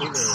Amen.